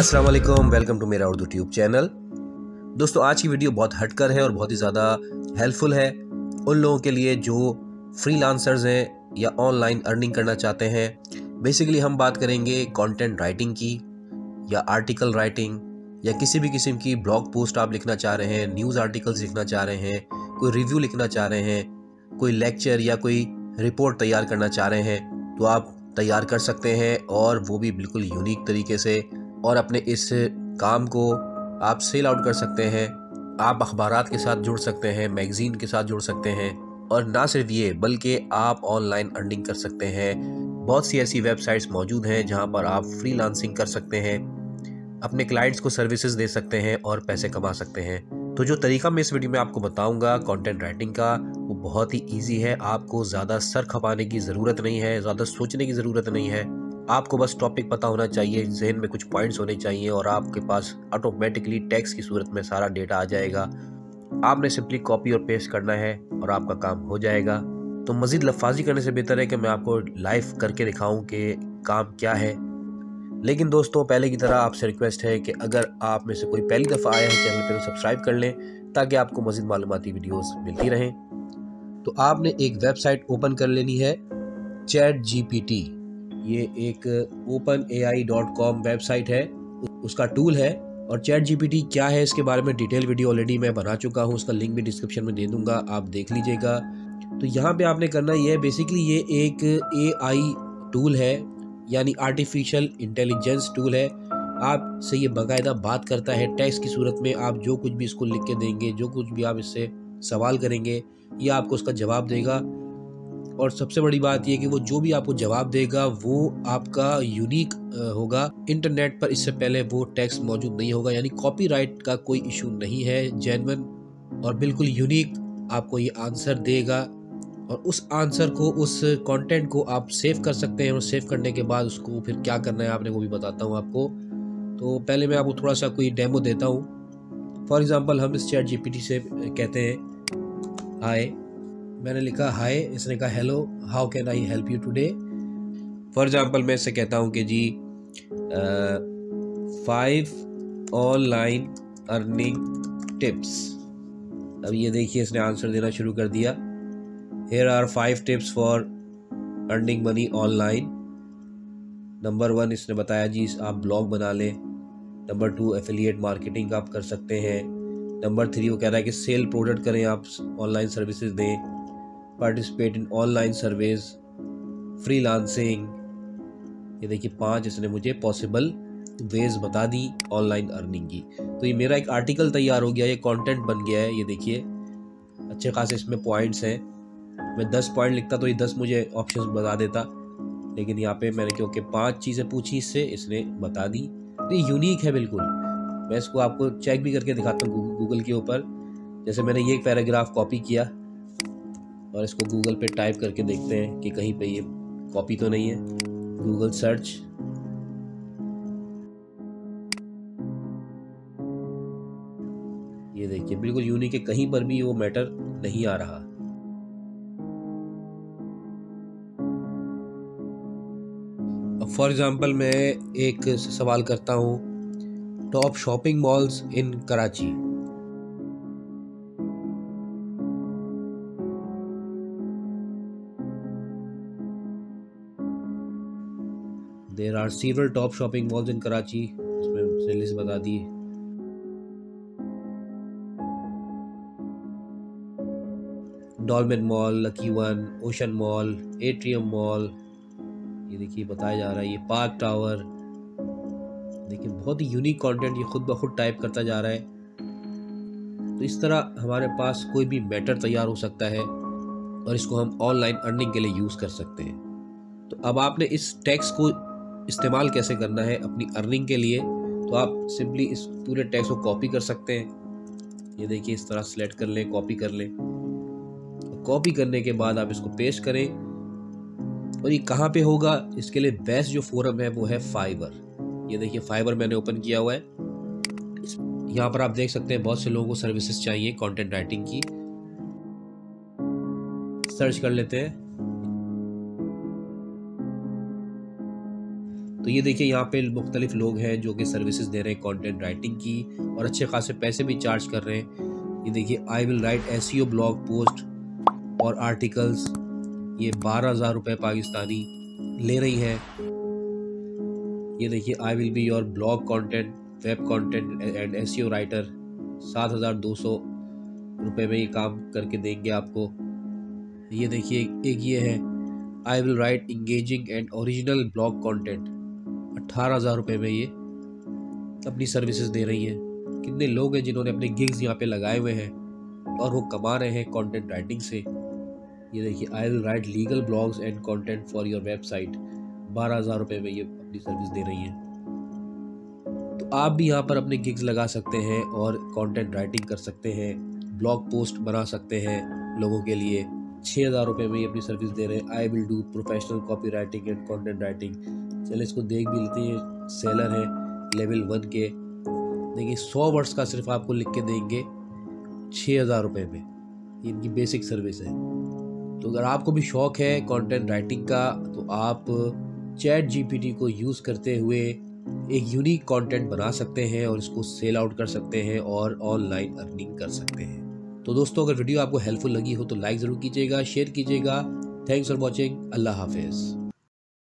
अस्सलाम वालेकुम welcome to मेरा उर्दू ट्यूब चैनल। दोस्तों, आज की वीडियो बहुत हटकर है और बहुत ही ज़्यादा हेल्पफुल है। उन लोगों के लिए जो फ्रीलांसर्स हैं या ऑनलाइन अर्निंग करना चाहते हैं बेसिकली हम बात करेंगे कंटेंट राइटिंग की या आर्टिकल राइटिंग या किसी भी किस्म की ब्लॉग पोस्ट आप लिखना चाह रहे हैं न्यूज़ आर्टिकल्स लिखना चाह रहे हैं, कोई रिव्यू लिखना चाह रहे हैं, कोई लेक्चर या कोई रिपोर्ट तैयार करना चाह रहे हैं तो आप तैयार कर सकते हैं और वो भी बिल्कुल यूनिक तरीके से और अपने इस काम को आप सेल आउट कर सकते हैं, आप अखबार के साथ जुड़ सकते हैं, मैगज़ीन के साथ जुड़ सकते हैं, और ना सिर्फ़ ये, बल्कि आप ऑनलाइन अर्निंग कर सकते हैं। बहुत सी ऐसी वेबसाइट्स मौजूद हैं जहाँ पर आप फ्री कर सकते हैं, अपने क्लाइंट्स को सर्विसेज़ दे सकते हैं और पैसे कमा सकते हैं। तो जो तरीका मैं इस वीडियो में आपको बताऊँगा कंटेंट राइटिंग का, वो बहुत ही इजी है। आपको ज़्यादा सर खपाने की ज़रूरत नहीं है, ज़्यादा सोचने की ज़रूरत नहीं है। आपको बस टॉपिक पता होना चाहिए, जहन में कुछ पॉइंट्स होने चाहिए और आपके पास ऑटोमेटिकली टैक्स की सूरत में सारा डेटा आ जाएगा। आपने सिंपली कॉपी और पेस्ट करना है और आपका काम हो जाएगा। तो मज़ीद लफाजी करने से बेहतर है कि मैं आपको लाइव करके दिखाऊँ कि काम क्या है। लेकिन दोस्तों, पहले की तरह आपसे रिक्वेस्ट है कि अगर आप में से कोई पहली दफ़ा आया है, चैनल पर तो सब्सक्राइब कर लें, ताकि आपको मज़ीद मालूमती वीडियोस मिलती रहें। तो आपने एक वेबसाइट ओपन कर लेनी है चैट जी पी टी ये एक open A I dot com website है। उसका टूल है और चैट जीपीटी क्या है इसके बारे में डिटेल वीडियो ऑलरेडी मैं बना चुका हूँ। उसका लिंक भी डिस्क्रिप्शन में दे दूँगा, आप देख लीजिएगा। तो यहाँ पे आपने करना ये है बेसिकली ये एक ए आई टूल है, यानी आर्टिफिशियल इंटेलिजेंस टूल है। आप से ये बाकायदा बात करता है टेक्स्ट की सूरत में आप जो कुछ भी इसको लिख के देंगे, जो कुछ भी आप इससे सवाल करेंगे, ये आपको उसका जवाब देगा। और सबसे बड़ी बात यह कि वो जो भी आपको जवाब देगा, वो आपका यूनिक होगा। इंटरनेट पर इससे पहले वो टेक्स्ट मौजूद नहीं होगा, यानी कॉपीराइट का कोई इशू नहीं है जैनवन और बिल्कुल यूनिक आपको ये आंसर देगा। और उस आंसर को, उस कंटेंट को आप सेव कर सकते हैं और सेव करने के बाद उसको फिर क्या करना है आपने वो भी बताता हूँ आपको। तो पहले मैं आपको थोड़ा सा कोई डेमो देता हूँ। फॉर एग्ज़ाम्पल हम इस चैट जीपीटी से कहते हैं हाय मैंने लिखा, हाय, इसने कहा, hello, how can I help you today? For example, मैं इससे कहता हूँ कि give five online earning tips अब ये देखिए, इसने आंसर देना शुरू कर दिया। Here are five tips for earning money online number one इसने बताया जी, आप ब्लॉग बना लें। नंबर टू एफिलिएट मार्केटिंग आप कर सकते हैं। नंबर थ्री वो कह रहा है कि सेल प्रोडक्ट करें, आप ऑनलाइन सर्विसेज़ दें। Participate in online surveys freelancing ये देखिए पाँच इसने मुझे पॉसिबल वेज बता दी ऑनलाइन अर्निंग की। तो ये मेरा एक आर्टिकल तैयार हो गया, ये कंटेंट बन गया है, ये देखिए। अच्छे खासे इसमें पॉइंट्स हैं। मैं दस पॉइंट लिखता तो ये दस मुझे ऑप्शन बता देता। लेकिन यहाँ पे मैंने क्योंकि पाँच चीज़ें पूछी, इससे इसने बता दी। तो ये यूनिक है बिल्कुल। मैं इसको आपको चेक भी करके दिखाता हूँ गूगल के ऊपर। जैसे मैंने ये पैराग्राफ कॉपी किया और इसको गूगल पे टाइप करके देखते हैं कि कहीं पे ये कॉपी तो नहीं है। गूगल सर्च ये देखिए, बिल्कुल यूनिक है, कहीं पर भी वो मैटर नहीं आ रहा। फॉर एग्ज़ाम्पल मैं एक सवाल करता हूँ। Top shopping malls in Karachi there are several top shopping malls in Karachi उसमें उसने लिस्ट बता दी। Dolmen mall Lucky One Ocean mall Atrium mall ये देखिए, बताया जा रहा है, ये पार्क टावर देखिए, बहुत ही यूनिक कंटेंट ये खुद ब खुद टाइप करता जा रहा है। तो इस तरह हमारे पास कोई भी मैटर तैयार हो सकता है और इसको हम ऑनलाइन अर्निंग के लिए यूज़ कर सकते हैं। तो अब आपने इस टैक्स को इस्तेमाल कैसे करना है अपनी अर्निंग के लिए तो आप सिंपली इस पूरे टैक्स को कॉपी कर सकते हैं। ये देखिए, इस तरह सेलेक्ट कर लें कॉपी कर लें। कॉपी करने के बाद आप इसको पेश करें। और ये कहाँ पे होगा? इसके लिए बेस्ट जो फोरम है, वो है फाइबर ये देखिए फाइबर मैंने ओपन किया हुआ है। यहाँ पर आप देख सकते हैं, बहुत से लोगों को सर्विसेज़ चाहिए कंटेंट राइटिंग की। सर्च कर लेते हैं। तो ये देखिए यहाँ पे मुख्तलिफ़ लोग हैं जो कि सर्विसेज़ दे रहे हैं कंटेंट राइटिंग की और अच्छे खासे पैसे भी चार्ज कर रहे हैं। ये देखिए I will write as blog post और आर्टिकल्स ये बारह हज़ार रुपये पाकिस्तानी ले रही है। ये देखिए I will be your blog content web content and as writer सात हज़ार दो सौ रुपये में ये काम करके देंगे आपको। ये देखिए, एक ये है। I will write engaging and original blog content अट्ठारह हज़ार रुपये में ये अपनी सर्विसेज़ दे रही हैं। कितने लोग हैं जिन्होंने अपने गिग्स यहाँ पे लगाए हुए हैं और वो कमा रहे हैं कंटेंट राइटिंग से। ये देखिए I will write legal blogs and content for your website बारह हज़ार रुपये में ये अपनी सर्विस दे रही हैं। तो आप भी यहाँ पर अपने गिग्स लगा सकते हैं और कंटेंट राइटिंग कर सकते हैं ब्लॉग पोस्ट बना सकते हैं लोगों के लिए। छः हज़ार रुपये में ये अपनी सर्विस दे रहे हैं। I will do professional copywriting and content writing चले इसको देख भी लेते हैं सेलर है लेवल वन के। देखिए, सौ वर्ड्स का सिर्फ़ आपको लिख के देंगे छः हज़ार रुपये में। इनकी बेसिक सर्विस है। तो अगर आपको भी शौक है कंटेंट राइटिंग का तो आप चैट जीपीटी को यूज़ करते हुए एक यूनिक कंटेंट बना सकते हैं और इसको सेल आउट कर सकते हैं और ऑनलाइन अर्निंग कर सकते हैं। तो दोस्तों, अगर वीडियो आपको हेल्पफुल लगी हो तो लाइक ज़रूर कीजिएगा शेयर कीजिएगा। थैंक्स फॉर वॉचिंग अल्लाह हाफिज़।